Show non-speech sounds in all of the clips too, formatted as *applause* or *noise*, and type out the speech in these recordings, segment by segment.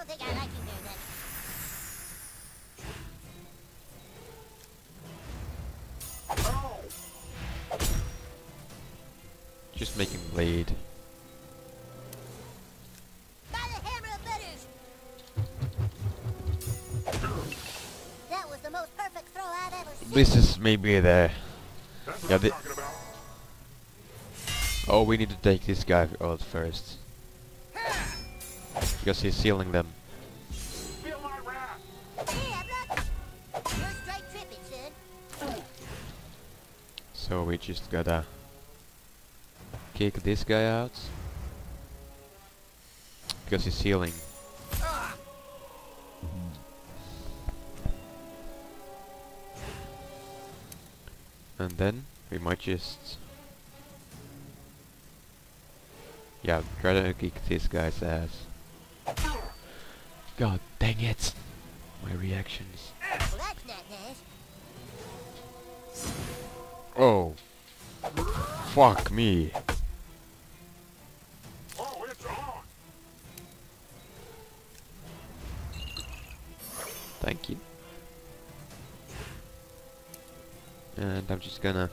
don't think I like you very much. Just make him bleed. By the hammer of butters! That was the most perfect throw I've ever seen. This is maybe the... Yeah, the- I'm talking about. Oh, we need to take this guy out first. Because he's sealing them. So we just gotta... Kick this guy out. Because he's healing. And then we might just... Yeah, try to kick this guy's ass. God dang it! My reactions. Well, that's not nice. Oh! Fuck me! Oh. Thank you. And I'm just gonna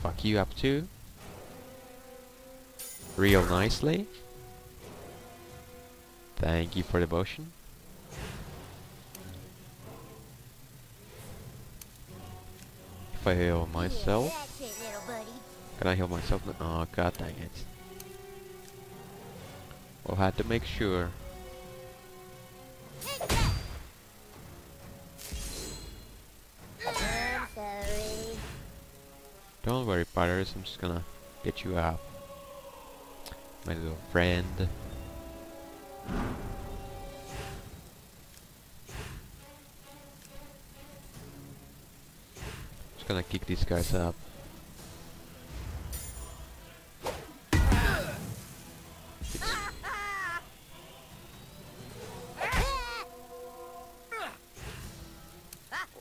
fuck you up too. Real nicely. Thank you for the potion. If I heal myself, Yeah, that's it, little buddy. can I heal myself? Oh god dang it. We'll have to make sure. Take that! I'm sorry. Don't worry, Butters, I'm just gonna get you out. My little friend. Kick these guys up.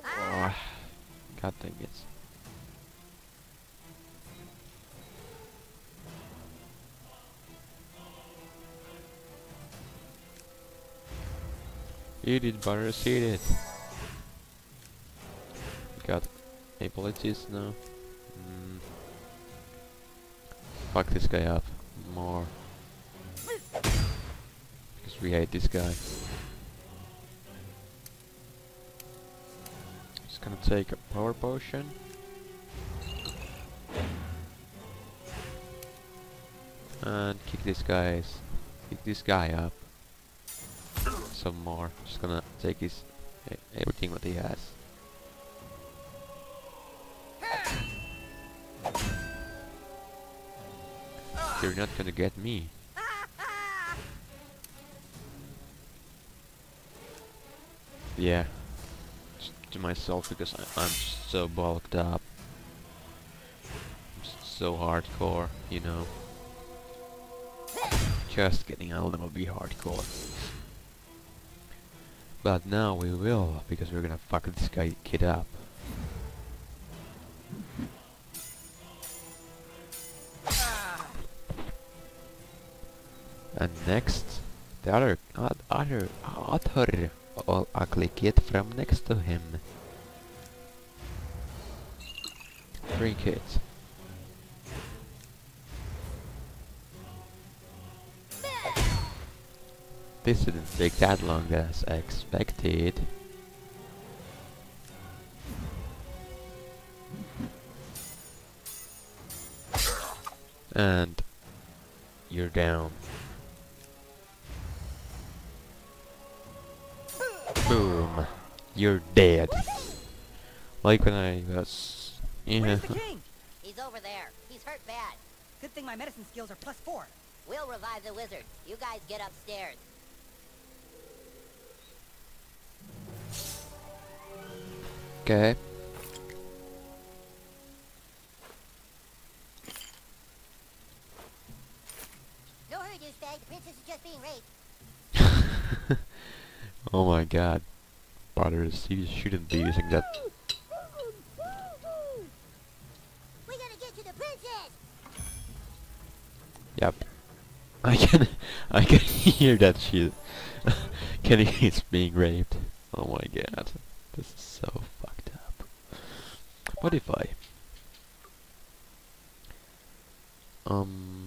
Oh, God dang it. Eat it, Butters, eat it. Got abilities now. Mm. Fuck this guy up more. Because we hate this guy. Just gonna take a power potion. And kick this guy's kick this guy up. Some more. Just gonna take his everything that he has. You're not gonna get me. Yeah. Just to myself because I, I'm so bulked up. So hardcore, you know. Just kidding, I'll never be hardcore. But now we will, because we're gonna fuck this guy kid up. And next, the other, oth- other, other ugly kid from next to him. Drink it. This didn't take that long as I expected. And you're down. Boom. You're dead. Like when I was... Yeah. Where's the king? He's over there. He's hurt bad. Good thing my medicine skills are plus four. We'll revive the wizard. You guys get upstairs. Okay. No hurry, douchebag. The princess is just being raped. Oh my god. Butters, you shouldn't be using that. We gotta get to the princess! Yep. I can *laughs* I can hear that shit. *laughs* Kenny is being raped. Oh my god. This is so fucked up. What if I... Um...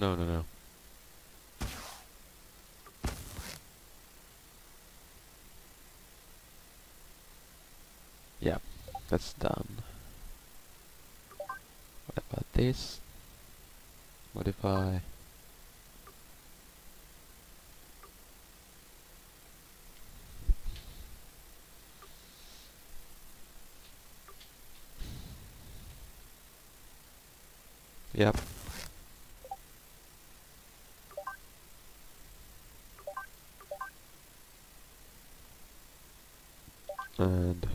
no no no. Yeah, that's done. What about this? What if I... Yep. And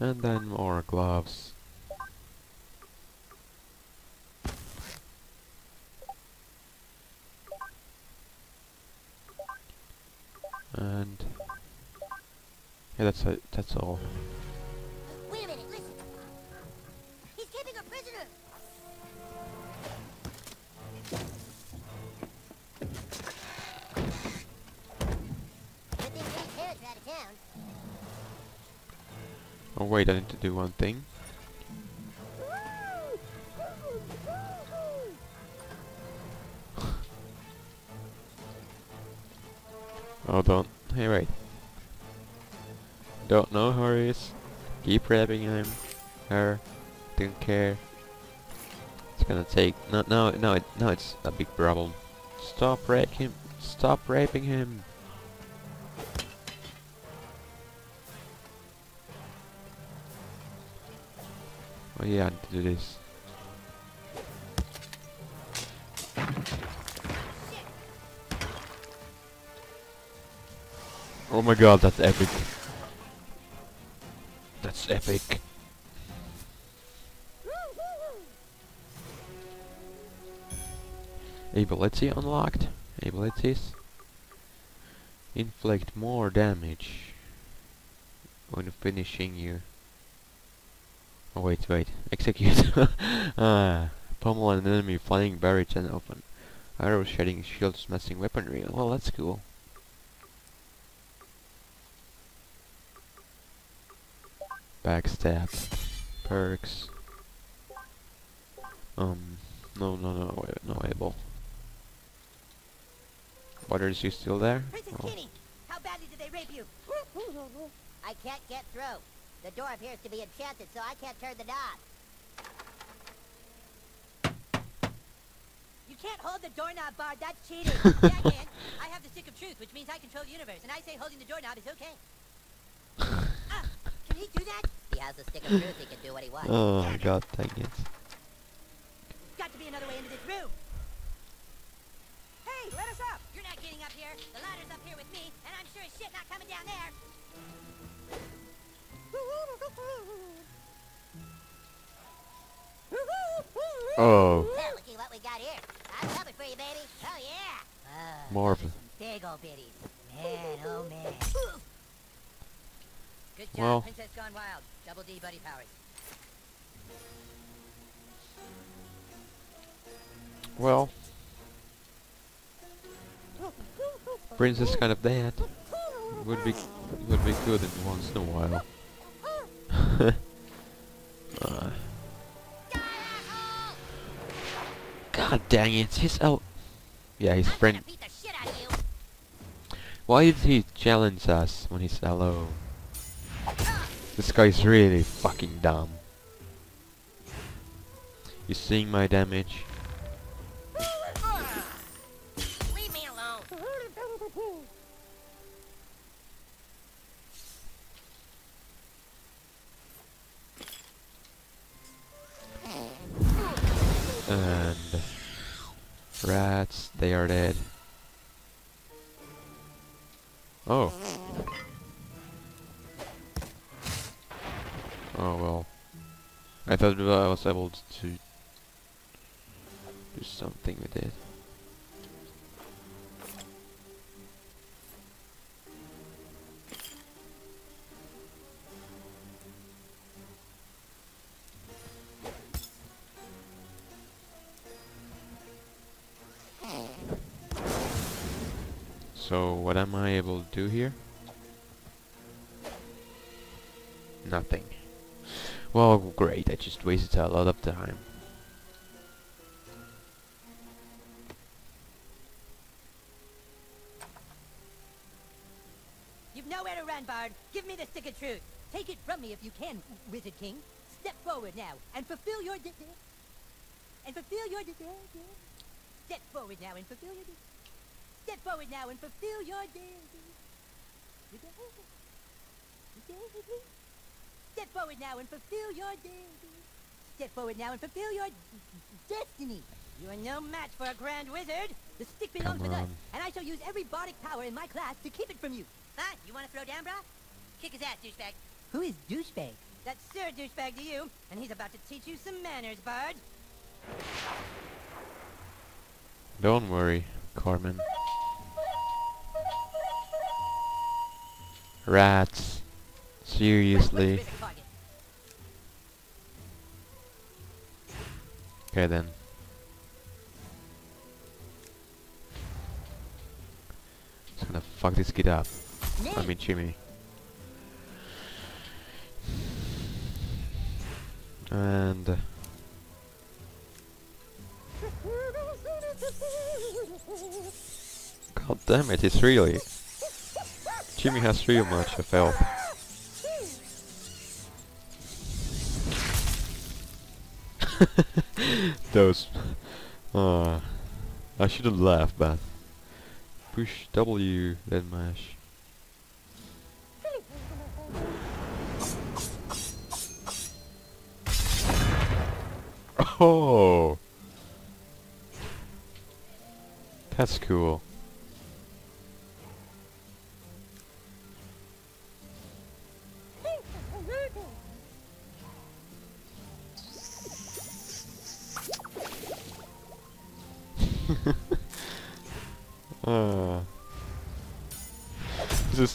and then more gloves. And yeah, that's it. That's all. Wait a minute, listen. He's keeping a prisoner. Good thing out of town. Oh wait, I need to do one thing. *laughs* Oh, don't. Hey, wait. Don't know who he is. Keep raping him. Her. Don't care. It's gonna take. No, no, no, it, no, it's a big problem. Stop raping him. Stop raping him. Oh yeah, I to do this. Oh my god, that's epic. That's epic. Ability unlocked. Abilities. Inflict more damage when finishing you. Oh wait, wait. Execute. *laughs* ah, pummel an enemy flying barrage and open. Arrows shedding shields smashing weaponry. Well, that's cool. Backstab. Perks. Um, no, no, no, wait, no able. Butters, you still there? Princess Oh. How badly did they rape you? *laughs* I can't get through. The door appears to be enchanted, so I can't turn the knob. You can't hold the doorknob, Bard. That's cheating. *laughs* yeah, I can. I have the stick of truth, which means I control the universe, and I say holding the doorknob is okay. *laughs* ah, can he do that? He has a stick of truth, he can do what he wants. Oh god, dang it. Are some Big old bitties. Man, oh, man. Good job, Well. Princess Gone Wild. Double D buddy powers. well. Princess kind of dead. Would be would be good in once in a while. Uh, *laughs* God dang it, his el- Yeah, his friend. gonna beat the shit out of you. Why did he challenge us when he's alone? This guy's really fucking dumb. You seeing my damage? Oh. Oh well. I thought I was able to do something with it. So what am I able to do here? Nothing. Well, great, I just wasted a lot of time. You've nowhere to run, Bard. Give me the stick of truth. Take it from me if you can, Wizard King. Step forward now and fulfill your and fulfill your Step forward now and fulfill your Step forward now and fulfill your de- Step forward now and fulfill your de- Step forward now and fulfill your destiny. You are no match for a grand wizard. The stick belongs Come with us, and I shall use every bardic power in my class to keep it from you. Huh? You want to throw down, bro? Kick his ass, douchebag. Who is douchebag? That's Sir Douchebag to you, and he's about to teach you some manners, Bard. Don't worry, Cartman. Rats. Seriously. Okay then. Just gonna fuck this kid up. I mean Jimmy. And uh, God damn it, it's really Jimmy has real much of health. *laughs* Those uh I should have laughed but push W then mash. Oh That's cool.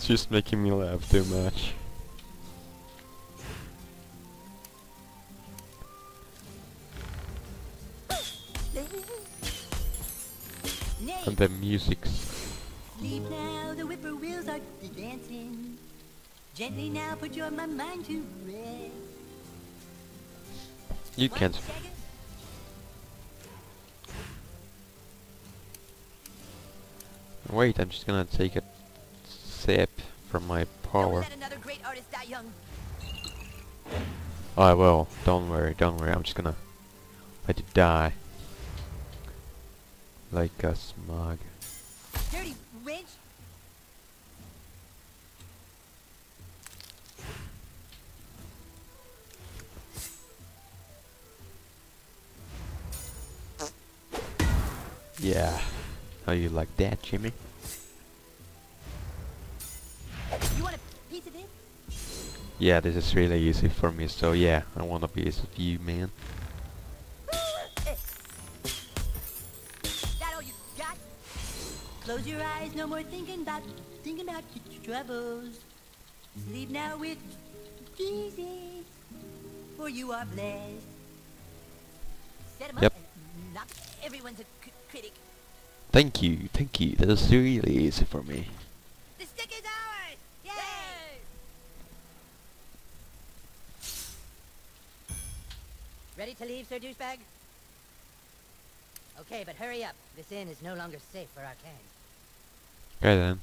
Just making me laugh too much. And the music's Sleep now, the whippoorwills are dancing. Gently now, put your mind to rest. you One can't second. wait, I'm just gonna take from my power. let another great artist die young. I will, don't worry, don't worry, I'm just gonna let it die. Like a smug. Dirty wench. Yeah. How you like that, Jimmy? Yeah, this is really easy for me, so yeah, I want a piece of you, man. That all you got? Close your eyes, no more thinking about thinking about your troubles. Sleep now with Jesus, for you are blessed. Set Yep. not everyone's a c- critic. Thank you, thank you, that was really easy for me. The stick is ours! Yay! Ready to leave, Sir Douchebag? Okay, but hurry up. This inn is no longer safe for Arcane. Okay then.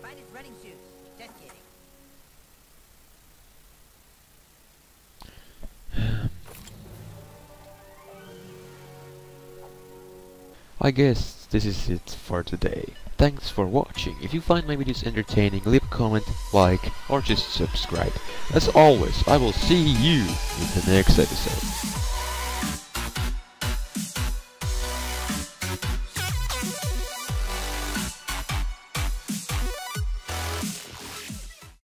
Find his running shoes. Just kidding. *sighs* I guess this is it for today. Thanks for watching. If you find my videos entertaining, leave a comment, like, or just subscribe. As always, I will see you in the next episode.